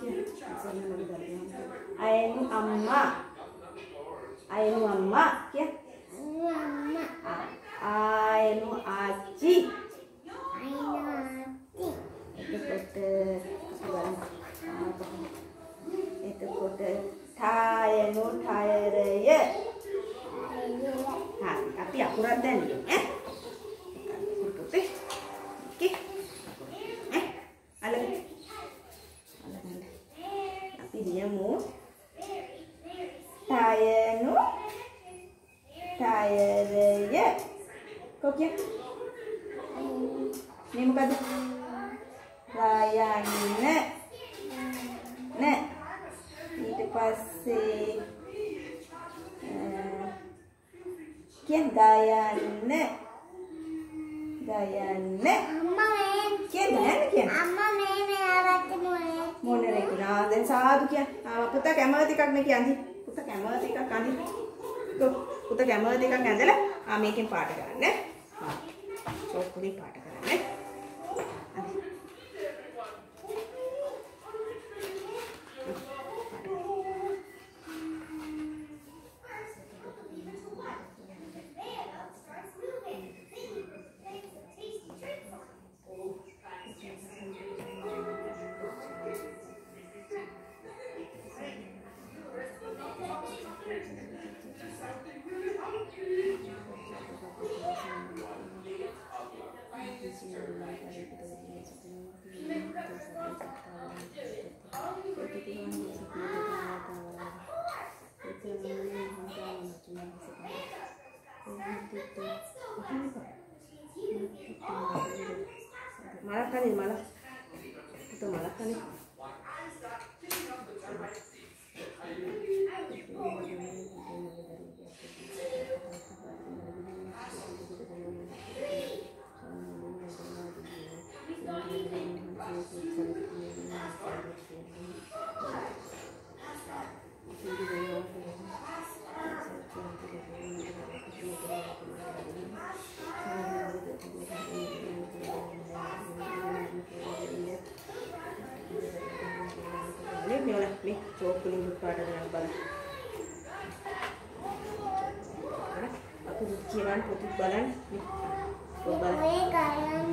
yake ainu amma ainu amma ke ainu aji ainu itu kode. Itu kode. Tayenu tayereye nah tapi akurat nih, eh? ටයරය කොකිය? මේ මොකද? රායන්න. න. ඊට පස්සේ කියන් ගයන්න ගයන්න කියන්න. යන්න කියන්න මොනරෙකුණා දැන් සාදු කියන්න. පුතා කැමති එකක් නේ කියන්නේ පුතා කැමති එකක් අඳි පුතා කැමති එකක් ඇඳලා ආ මේකෙන් පාට කරන්න. ආ චෝක්කුලින් පාට කරන්න. Malah kan ini malah. Itu malah kan ini kuning pada dengan balik. Aku kiran putih balan, nih.